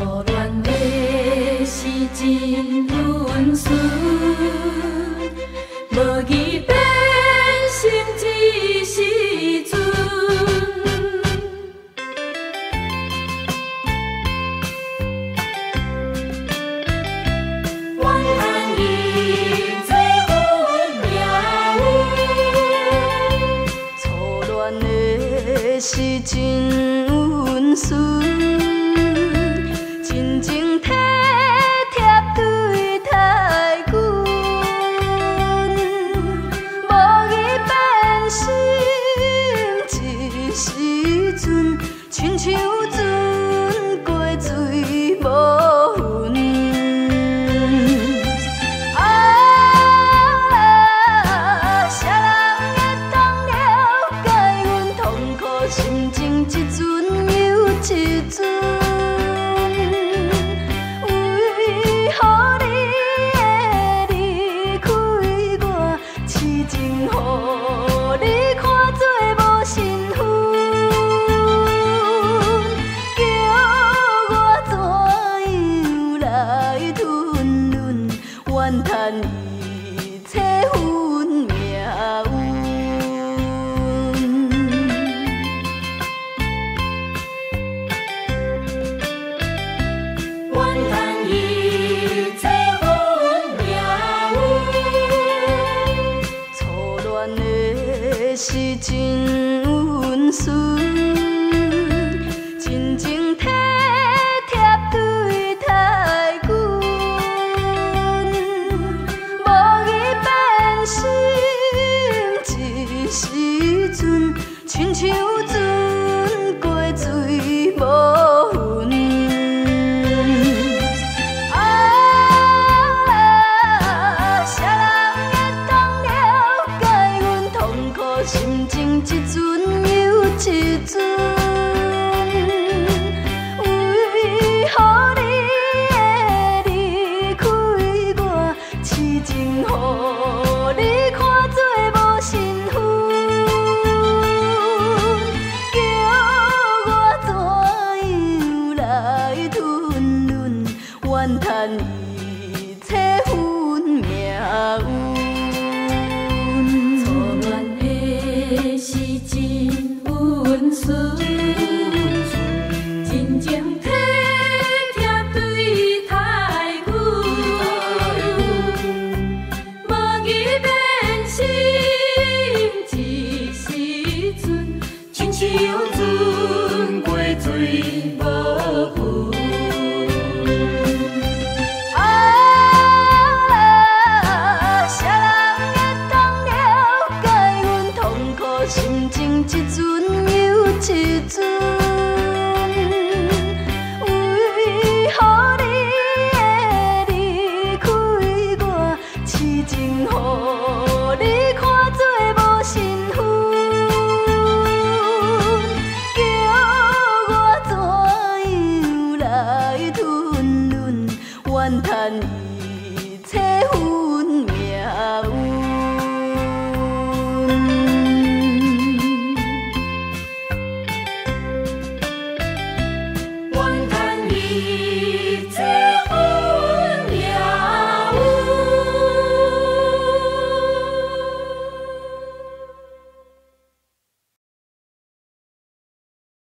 初恋的事真温顺，无意变心之时分。往常伊最温柔，初恋的事真温存。春秋是真温顺何你看作无信分，叫我怎样来吞论？怨叹。真好你